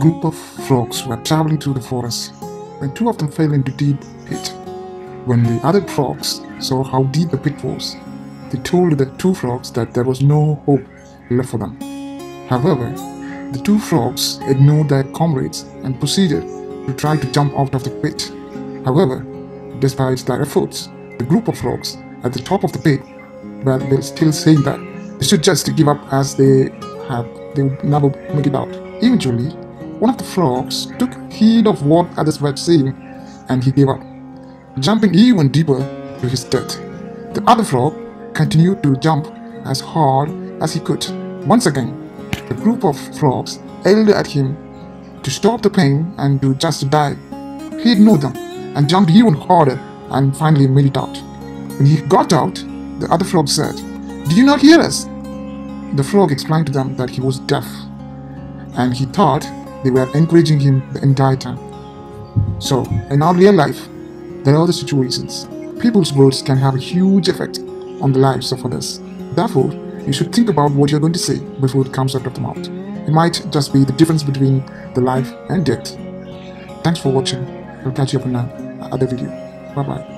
group of frogs were traveling through the forest when two of them fell into a deep pit. When the other frogs saw how deep the pit was, they told the two frogs that there was no hope left for them. However, the two frogs ignored their comrades and proceeded to try to jump out of the pit. However, despite their efforts, the group of frogs at the top of the pit were still saying that they should just give up as they have they would never make it out. Eventually, one of the frogs took heed of what others were saying and he gave up, jumping even deeper to his death. The other frog continued to jump as hard as he could. Once again, the group of frogs yelled at him to stop the pain and to just die. He ignored them and jumped even harder and finally made it out. When he got out, the other frog said, Did you not hear us? The frog explained to them that he was deaf and he thought they were encouraging him the entire time. So, in our real life, there are other situations. People's words can have a huge effect on the lives of others. Therefore, you should think about what you're going to say before it comes out of the mouth. It might just be the difference between the life and death. Thanks for watching. I'll catch you up in another video. Bye bye.